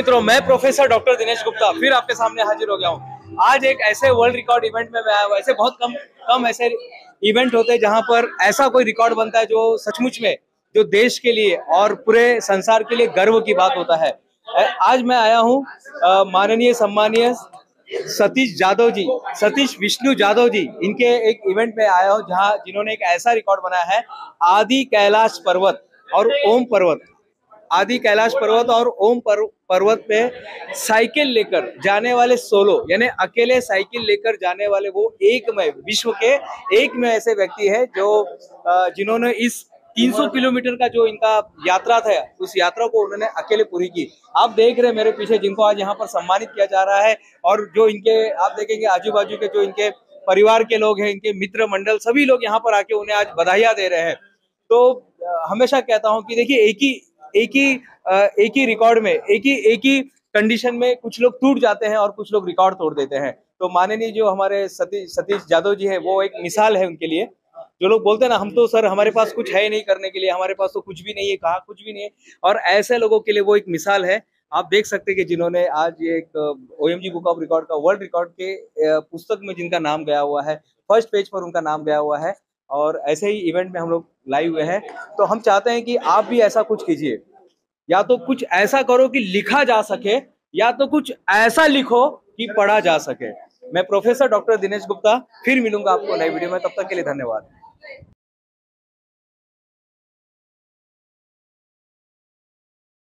मित्रों, मैं professor doctor Dinesh Gupta फिर आपके सामने हाजिर हो गया हूँ। आज एक ऐसे वर्ल्ड रिकॉर्ड इवेंट में मैं आया हूँ ऐसे बहुत कम कम ऐसे इवेंट होते हैं जहाँ पर ऐसा कोई रिकॉर्ड बनता है जो सचमुच में, जो देश के लिए और पूरे संसार के लिए गर्व की बात होता है। आज मैं आया हूँ माननीय सम्मानीय सतीश जादव जी, सतीश विष्णु जादव जी, इनके एक इवेंट में आया हूँ जहाँ जिन्होंने एक ऐसा रिकॉर्ड बनाया है, आदि कैलाश पर्वत और ओम पर्वत। आदि कैलाश पर्वत और ओम पर्वत पे साइकिल लेकर जाने वाले सोलो, यानी अकेले साइकिल लेकर जाने वाले वो एक में विश्व के एक में ऐसे व्यक्ति है जो जिन्होंने इस 300 किलोमीटर का जो इनका यात्रा था, उस यात्रा को उन्होंने अकेले पूरी की। आप देख रहे हैं मेरे पीछे, जिनको आज यहाँ पर सम्मानित किया जा रहा है, और जो इनके, आप देखेंगे आजू बाजू के जो इनके परिवार के लोग हैं, इनके मित्र मंडल, सभी लोग यहाँ पर आके उन्हें आज बधाइयाँ दे रहे हैं। तो हमेशा कहता हूँ कि देखिए, एक ही एक ही एक ही रिकॉर्ड में, एक ही एक ही कंडीशन में कुछ लोग टूट जाते हैं और कुछ लोग रिकॉर्ड तोड़ देते हैं। तो माननीय जो हमारे सतीश सतीश जादव जी है, वो एक मिसाल है उनके लिए। जो लोग बोलते हैं ना, हम तो सर, हमारे पास कुछ है नहीं करने के लिए, हमारे पास तो कुछ भी नहीं है, कहा कुछ भी नहीं है। और ऐसे लोगों के लिए वो एक मिसाल है। आप देख सकते हैं कि जिन्होंने आज एक O M book of record का वर्ल्ड रिकॉर्ड के पुस्तक में जिनका नाम गया हुआ है फ़र्स्ट पेज पर उनका नाम गया हुआ है। और ऐसे ही इवेंट में हम लोग लाए हुए हैं। तो हम चाहते हैं कि आप भी ऐसा कुछ कीजिए। या तो कुछ ऐसा करो कि लिखा जा सके, या तो कुछ ऐसा लिखो कि पढ़ा जा सके। मैं प्रोफेसर डॉक्टर दिनेश गुप्ता, फिर मिलूँगा आपको नई वीडियो में। तब तक के लिए धन्यवाद।